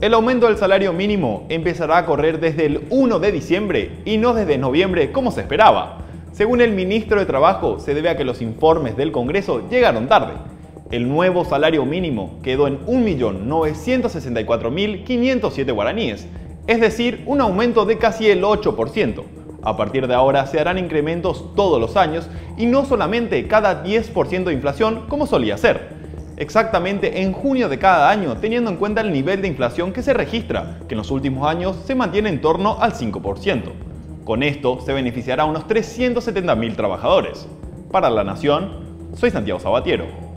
El aumento del salario mínimo empezará a correr desde el 1 de diciembre y no desde noviembre como se esperaba. Según el ministro de Trabajo, se debe a que los informes del Congreso llegaron tarde. El nuevo salario mínimo quedó en 1.964.507 guaraníes, es decir, un aumento de casi el 8%. A partir de ahora se harán incrementos todos los años y no solamente cada 10% de inflación como solía ser exactamente en junio de cada año, teniendo en cuenta el nivel de inflación que se registra, que en los últimos años se mantiene en torno al 5%. Con esto se beneficiará a unos 370.000 trabajadores. Para La Nación, soy Santiago Sabatiero.